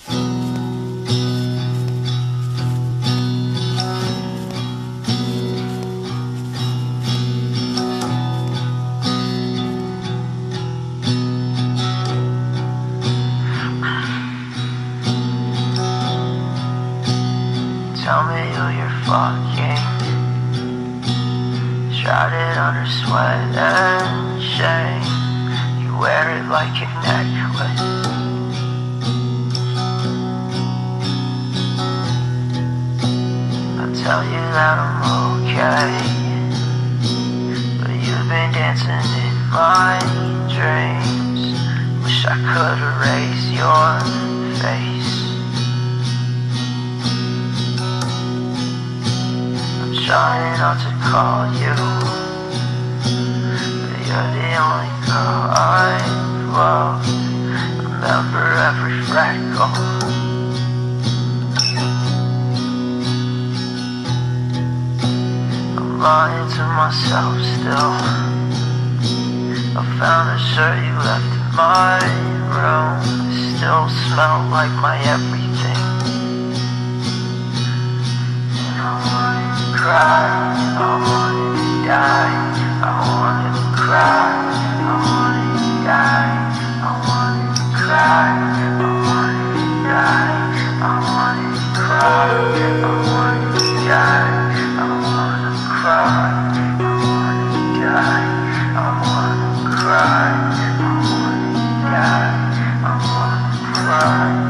Tell me who you're fucking. Shrouded under sweat and shame. You wear it like a necklace. Tell you that I'm okay. But you've been dancing in my dreams. Wish I could erase your face. I'm trying not to call you. But you're the only girl I love. Remember every freckle. lying to myself still. I found a shirt you left in my room. It still smelled like my everything. And I wanna cry, I wanna die, I wanna cry, I wanna die, I wanna cry, I wanna die, I wanna cry, I wanna die. Bye.